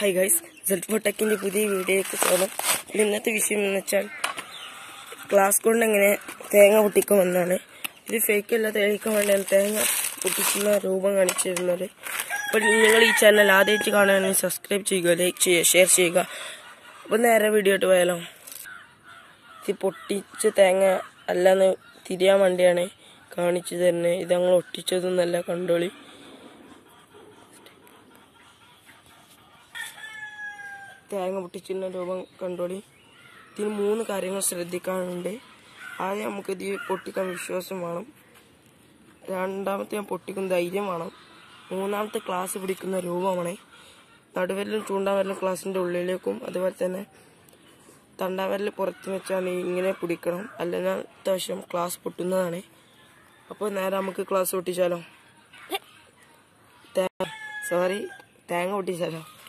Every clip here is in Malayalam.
ഹായ് ഗൈസ് സെൽഫോടെക്കിന്റെ പുതിയ വീഡിയോയ്ക്ക് സ്വാഗതം. അപ്പോൾ ഇന്നത്തെ വിഷയം എന്ന് വെച്ചാൽ ഗ്ലാസ് കൊണ്ട് എങ്ങനെ തേങ്ങ പൊട്ടിക്കുമെന്നാണ്. ഇത് ഫേക്ക് അല്ല തേക്കാൻ വേണ്ടിയാണ് തേങ്ങ പൊട്ടിക്കുന്ന രൂപം കാണിച്ചിരുന്നത് അപ്പോൾ നിങ്ങൾ ഈ ചാനൽ ആദ്യമായിട്ട് കാണുകയാണെങ്കിൽ സബ്സ്ക്രൈബ് ചെയ്യുക ലൈക്ക് ചെയ്യുക ഷെയർ ചെയ്യുക. അപ്പോൾ നേരെ വീഡിയോ ഇട്ട് പോയാലോ. ഇത് പൊട്ടിച്ച തേങ്ങ അല്ലാന്ന് തിരിയാൻ വേണ്ടിയാണ് കാണിച്ചു തരുന്നത്. ഇത് ഞങ്ങൾ ഒട്ടിച്ചതൊന്നല്ല കണ്ടോളി. തേങ്ങ പൊട്ടിച്ചിരുന്ന രൂപം കണ്ടോളി. ഇതിന് മൂന്ന് കാര്യങ്ങൾ ശ്രദ്ധിക്കാനുണ്ട്. ആദ്യം നമുക്ക് ഇത് പൊട്ടിക്കാൻ വിശ്വാസം വേണം. രണ്ടാമത്തെ ഞാൻ പൊട്ടിക്കുന്ന ധൈര്യം വേണം. മൂന്നാമത്തെ ക്ലാസ് പിടിക്കുന്ന രൂപമാണ്. നടുവരലും ചൂണ്ടാവരലും ക്ലാസ്സിന്റെ ഉള്ളിലേക്കും അതുപോലെ തന്നെ തണ്ടാവരൽ പുറത്ത് വെച്ചാണ് ഇങ്ങനെ പിടിക്കണം. അല്ലെങ്കിൽ അത്യാവശ്യം ക്ലാസ് പൊട്ടുന്നതാണ്. അപ്പോൾ നേരെ നമുക്ക് ക്ലാസ് പൊട്ടിച്ചാലോ? സോറി തേങ്ങ പൊട്ടിച്ചാലോ?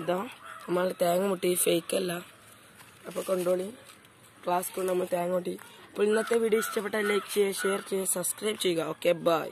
ഇതാ നമ്മൾ തേങ്ങ മുട്ടി ഫേക്കല്ല അപ്പോൾ കൊണ്ടോളി ക്ലാസ് കൊണ്ട് നമ്മൾ തേങ്ങ മുട്ടി. അപ്പോൾ ഇന്നത്തെ വീഡിയോ ഇഷ്ടപ്പെട്ടാൽ ലൈക്ക് ചെയ്യുക ഷെയർ ചെയ്യുക സബ്സ്ക്രൈബ് ചെയ്യുക. Okay bye